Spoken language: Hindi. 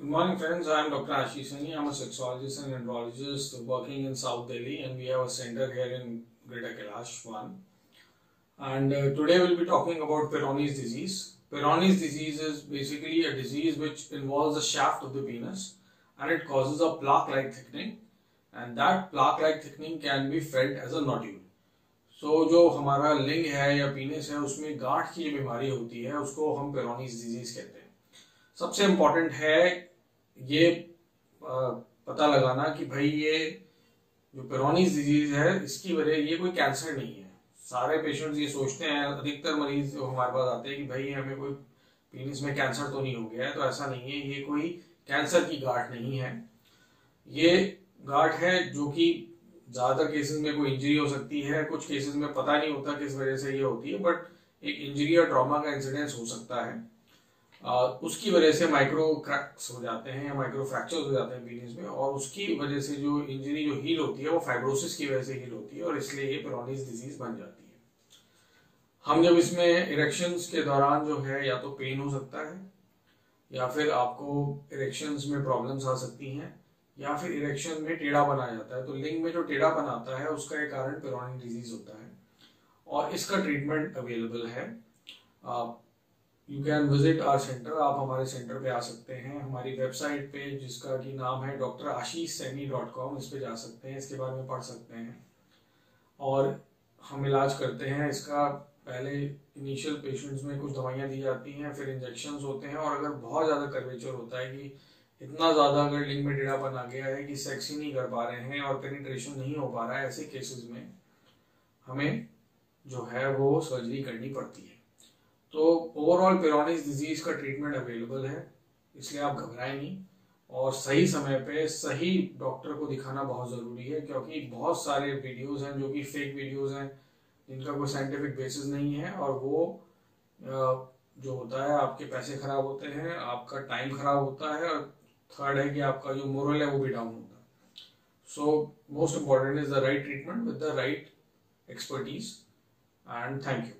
Good morning, friends. I am Dr. Ashish Sani. I'm a sexologist and andrologist working in South Delhi, and we have a center here in Greater Kailash, one. And uh, today we'll be talking about Peyronie's disease. Peyronie's disease is basically a disease which involves the shaft of the penis, and it causes a plaque-like thickening, and that plaque-like thickening can be felt as a nodule. So so, जो हमारा लिंग है या पीनेस है उसमें गांठ की बीमारी होती है उसको हम पेरोनीस डिज़ीज़ कहते हैं सबसे इम्पोर्टेंट है ये पता लगाना कि भाई ये जो पेरोनीस डिज़ीज़ है, इसकी वजह ये कोई कैंसर नहीं है। सारे पेशेंट्स ये सोचते हैं, अधिकतर मरीज़ जो हमारे पास आते हैं कि भाई हमें कोई पीनिस में कैंसर तो नहीं हो गया है तो ऐसा नहीं है, ये कोई कैंसर की गांठ नहीं है। ये गांठ है जो कि ज़्यादातर केसेस में कोई इंजरी हो सकती है, कुछ केसेस में पता नहीं होता किस वजह से ये होती है बट एक इंजरी और ट्रॉमा का इंसिडेंस हो सकता है। उसकी वजह से माइक्रो क्रैक्स हो जाते हैं माइक्रो फ्रैक्चर हो जाते हैं पीनिस में, और उसकी वजह से जो इंजरी जो हील होती है, वो फाइब्रोसिस की वजह से हील होती है, और इसलिए ये पेरोनिस डिज़ीज़ बन जाती है। हम जब इसमें इरेक्शन के दौरान जो है, या तो पेन हो सकता है, या फिर आपको इरेक्शन में प्रॉब्लम्स आ सकती हैं, या फिर इरेक्शन में टेढ़ा बना जाता है तो लिंग में जो टेढ़ा बनाता है, उसका एक कारण पेरोनिक डिज़ीज़ होता है, और इसका ट्रीटमेंट अवेलेबल है। You can visit our center आप हमारे सेंटर पे आ सकते हैं। हमारी वेबसाइट पे, जिसका कि नाम है doctor Ashish Saini dot com, इस पर जा सकते हैं। इसके बारे में पढ़ सकते हैं। और हम इलाज करते हैं। इसका पहले इनिशियल पेशेंट्स में कुछ दवाइयाँ दी जाती हैं, फिर इंजेक्शन होते हैं। और अगर बहुत ज़्यादा कर्वेचर होता है कि इतना ज़्यादा अगर लिंग में टेढ़ापन आ गया है कि सेक्स ही नहीं कर पा रहे हैं और पेनिट्रेशन नहीं हो पा रहा है, ऐसे केसेस में हमें जो है वो सर्जरी करनी पड़ती है। तो ओवरऑल पेरोनिस डिज़ीज़ का ट्रीटमेंट अवेलेबल है, इसलिए आप घबराएँ नहीं। और सही समय पे सही डॉक्टर को दिखाना बहुत ज़रूरी है, क्योंकि बहुत सारे वीडियोस हैं जो कि फेक वीडियोस हैं, जिनका कोई साइंटिफिक बेसिस नहीं है, और वो जो होता है, आपके पैसे खराब होते हैं, आपका टाइम खराब होता है, और थर्ड है कि आपका जो मोरल है वो भी डाउन होता है। So most important is the right treatment with the right expertise and thank you